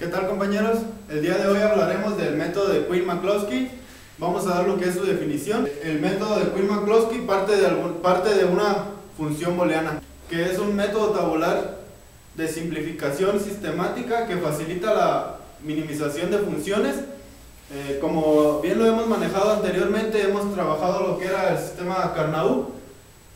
¿Qué tal compañeros? El día de hoy hablaremos del método de Quinn-McCloskey. Vamos a dar lo que es su definición. El método de Quinn-McCloskey parte de, parte de una función booleana, que es un método tabular de simplificación sistemática que facilita la minimización de funciones. Eh, como bien lo hemos manejado anteriormente, hemos trabajado lo que era el sistema Carnot,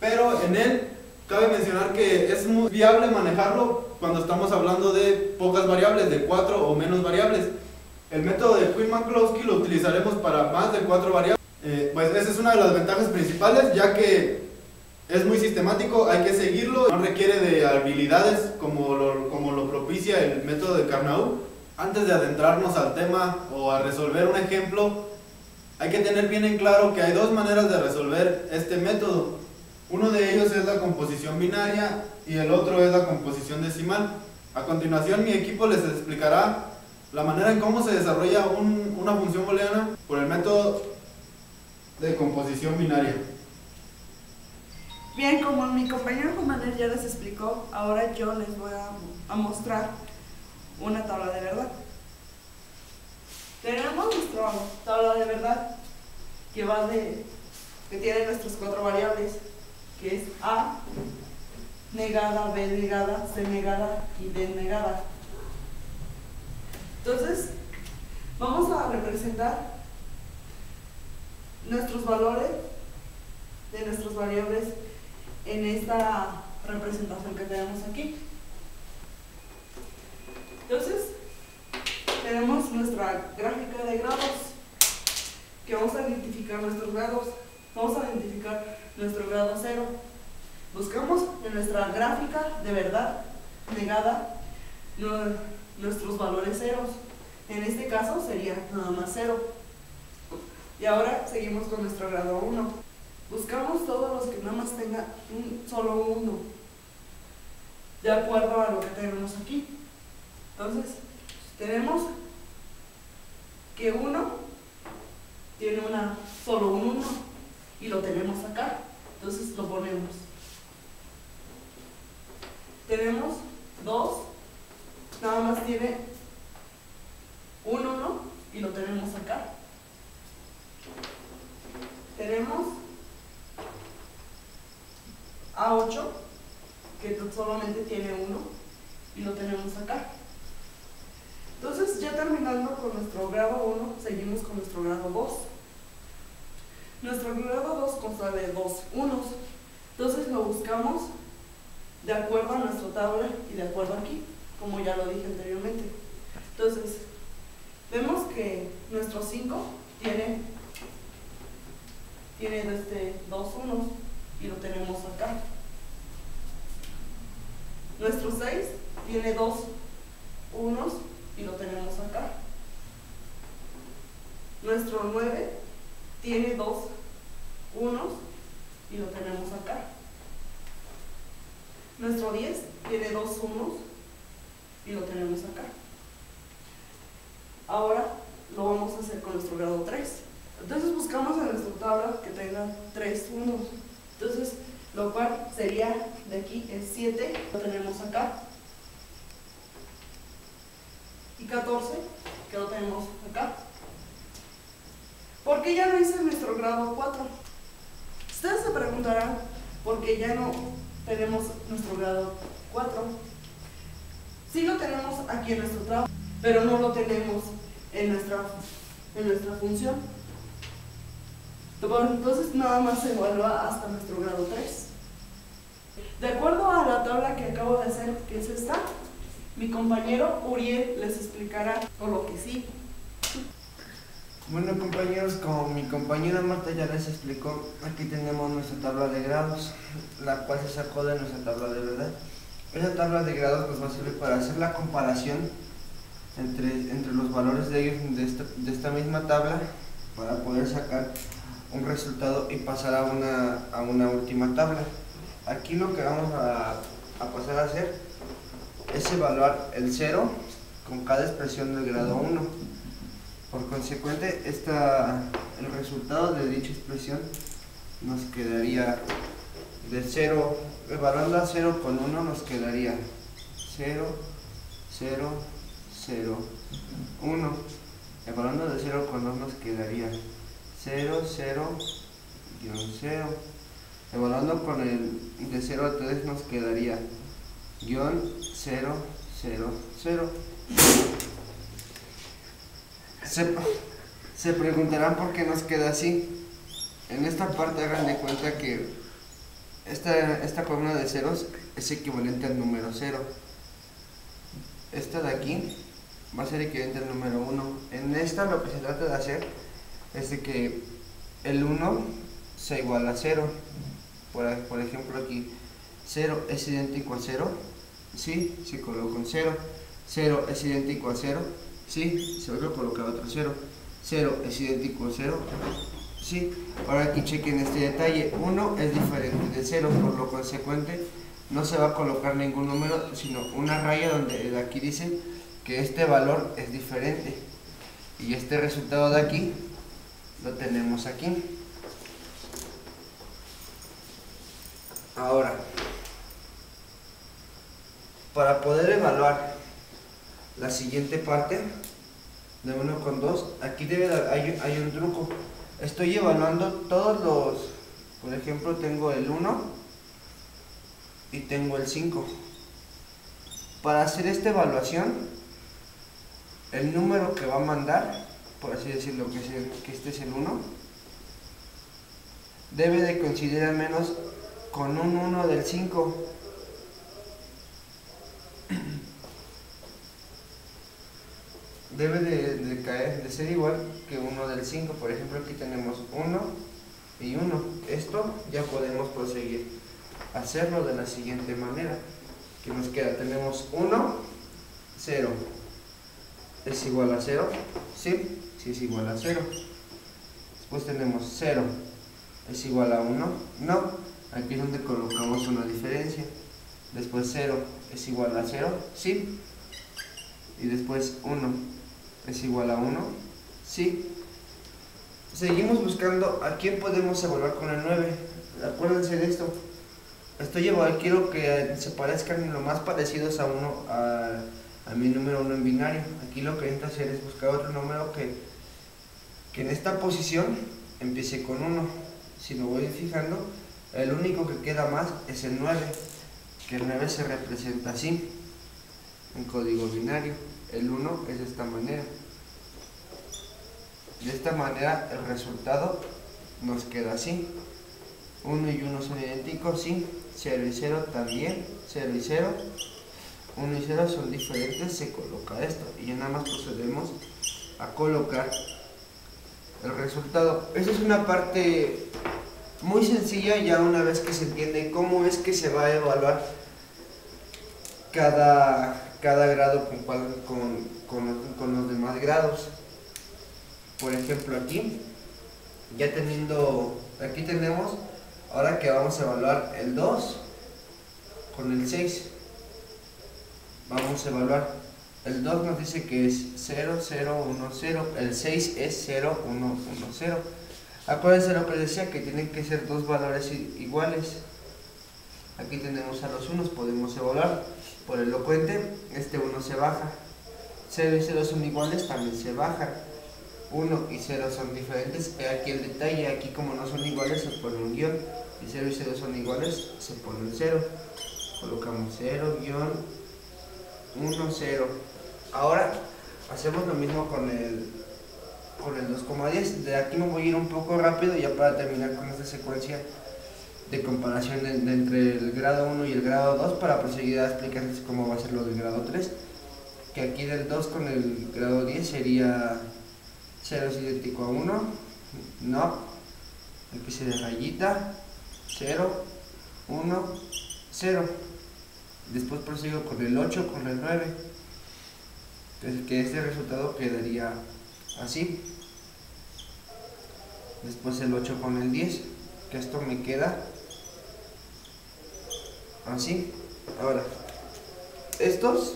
pero en él cabe mencionar que es muy viable manejarlo cuando estamos hablando de pocas variables, de cuatro o menos variables. El método de Quinn-McCloskey lo utilizaremos para más de cuatro variables. Eh, pues esa es una de las ventajas principales, ya que es muy sistemático, hay que seguirlo, no requiere de habilidades como lo, como lo propicia el método de Carnot. Antes de adentrarnos al tema o a resolver un ejemplo, hay que tener bien en claro que hay dos maneras de resolver este método. Uno de ellos es la composición binaria y el otro es la composición decimal. A continuación mi equipo les explicará la manera en cómo se desarrolla una función booleana por el método de composición binaria. Bien, como mi compañero Juan ya les explicó, ahora yo les voy a, mostrar una tabla de verdad. Tenemos nuestra tabla de verdad que va de que tiene nuestras cuatro variables, que es A, negada, B negada, C negada y D negada. Entonces, vamos a representar nuestros valores de nuestras variables en esta representación que tenemos aquí. Entonces, tenemos nuestra gráfica de grados, que vamos a identificar nuestros grados. Vamos a identificar nuestro grado cero. Buscamos en nuestra gráfica de verdad negada nuestros valores ceros. En este caso sería nada más cero. Y ahora seguimos con nuestro grado 1. Buscamos todos los que nada más tengan un solo 1. De acuerdo a lo que tenemos aquí. Entonces, tenemos que 1 tiene una, solo un 1 y lo tenemos acá. Entonces lo ponemos tenemos 2, nada más tiene un 1 y lo tenemos acá. Tenemos A8, que solamente tiene 1 y lo tenemos acá. Entonces, ya terminando con nuestro grado 1, seguimos con nuestro grado 2. Nuestro grado 2 consta de dos unos. Entonces lo buscamos de acuerdo a nuestra tabla y de acuerdo aquí, como ya lo dije anteriormente. Entonces, vemos que nuestro 5 tiene, tiene este, dos unos y lo tenemos acá. Nuestro 6 tiene dos unos y lo tenemos acá. Nuestro 9 tiene dos unos y lo tenemos acá. Nuestro 10 tiene dos unos y lo tenemos acá. Ahora lo vamos a hacer con nuestro grado 3. Entonces buscamos en nuestra tabla que tenga tres unos. Entonces, lo cual sería de aquí es 7, lo tenemos acá. Y 14, que lo tenemos acá. ¿Por qué ya no hice nuestro grado 4? Ustedes se preguntarán por qué ya no tenemos nuestro grado 4. Sí lo tenemos aquí en nuestro trabajo, pero no lo tenemos en nuestra, en nuestra función. Entonces nada más se evalúa hasta nuestro grado 3. De acuerdo a la tabla que acabo de hacer, que es esta, mi compañero Uriel les explicará por lo que sí. Bueno compañeros, como mi compañera Marta ya les explicó, aquí tenemos nuestra tabla de grados, la cual se sacó de nuestra tabla de verdad. Esa tabla de grados nos va a servir para hacer la comparación entre, entre los valores de ellos de esta, de esta misma tabla para poder sacar un resultado y pasar a una, a una última tabla. Aquí lo que vamos a, a pasar a hacer es evaluar el 0 con cada expresión del grado 1. Por consecuente, esta, el resultado de dicha expresión nos quedaría de 0, evaluando a 0 con 1 nos quedaría 0, 0, 0, 1. Evaluando de 0 con 2 nos quedaría 0, 0, 0. Evaluando con el de 0 a 3 nos quedaría guion 0, 0, 0. Se, se preguntarán por qué nos queda así. En esta parte hagan de cuenta que esta, esta columna de ceros es equivalente al número 0. Esta de aquí va a ser equivalente al número 1. En esta lo que se trata de hacer es de que el 1 se iguala a 0. Por, por ejemplo aquí 0 es idéntico a 0. Sí, se coloca un 0. 0 es idéntico a 0. Sí, se vuelve a colocar otro 0. 0 es idéntico a 0. Sí, ahora aquí chequen este detalle. 1 es diferente de 0, por lo consecuente no se va a colocar ningún número, sino una raya donde aquí dice que este valor es diferente. Y este resultado de aquí lo tenemos aquí. Ahora, para poder evaluar la siguiente parte de 1 con 2, aquí debe hay, hay un truco. Estoy evaluando todos los, por ejemplo, tengo el 1 y tengo el 5. Para hacer esta evaluación, el número que va a mandar, por así decirlo, que, que este es el 1, debe de coincidir al menos con un 1 del 5. Debe de, caer, de ser igual que 1 del 5. Por ejemplo, aquí tenemos 1 y 1. Esto ya podemos proseguir hacerlo de la siguiente manera. Que nos queda, tenemos 1, 0. ¿Es igual a 0? Sí, sí es igual a 0. Después tenemos 0. ¿Es igual a 1? No. Aquí es donde colocamos una diferencia. Después 0 es igual a 0, sí. Y después 1 es igual a 1, sí. Seguimos buscando a quién podemos evaluar con el 9. Acuérdense de esto. Estoy igual, quiero que se parezcan lo más parecidos a uno a, a mi número 1 en binario. Aquí lo que intento hacer es buscar otro número que, que en esta posición empiece con 1. Si me voy fijando, el único que queda más es el 9, que el 9 se representa así, en código binario. El 1 es de esta manera. De esta manera el resultado nos queda así. 1 y 1 son idénticos, sí. 0 y 0 también. 0 y 0. 1 y 0 son diferentes, se coloca esto. Y ya nada más procedemos a colocar el resultado. Esa es una parte muy sencilla ya una vez que se entiende cómo es que se va a evaluar cada, cada grado con, con, los demás grados. Por ejemplo aquí, ya teniendo, aquí tenemos, ahora que vamos a evaluar el 2 con el 6. Vamos a evaluar, el 2 nos dice que es 0, 0, 1, 0, el 6 es 0, 1, 1, 0. Acuérdense lo que decía, que tienen que ser dos valores iguales. Aquí tenemos a los unos, podemos evaluar. Por el elocuente, este 1 se baja. 0 y 0 son iguales, también se baja. 1 y 0 son diferentes. Aquí el detalle, aquí como no son iguales, se pone un guion. Y 0 y 0 son iguales, se pone un 0. Colocamos 0, guion, 1, 0. Ahora hacemos lo mismo con el con el 2,10. De aquí me voy a ir un poco rápido ya para terminar con esta secuencia de comparación entre el grado 1 y el grado 2 para proseguir a explicarles cómo va a ser lo del grado 3. Que aquí del 2 con el grado 10 sería 0 es idéntico a 1, no, aquí sería rayita, 0, 1, 0. Después prosigo con el 8, con el 9. Entonces que este resultado quedaría así después el 8 con el 10 esto me queda. Así ahora. Estos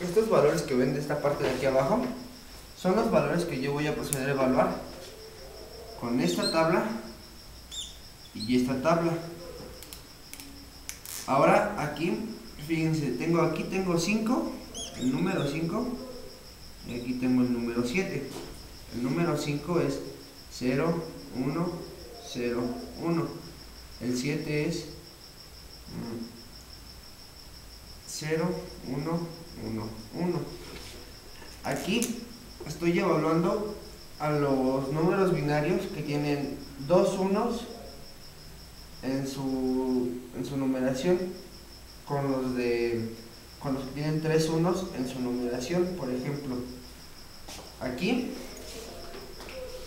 estos valores que ven de esta parte de aquí abajo son los valores que yo voy a proceder a evaluar con esta tabla y esta tabla. Ahora aquí fíjense, tengo aquí tengo 5, el número 5, y aquí tengo el número 7. El número 5 es 0, 1, 0, 1. El 7 es 0, 1, 1, 1. Aquí estoy evaluando a los números binarios que tienen dos unos en su, en su numeración con los de con los que tienen tres unos en su numeración por ejemplo aquí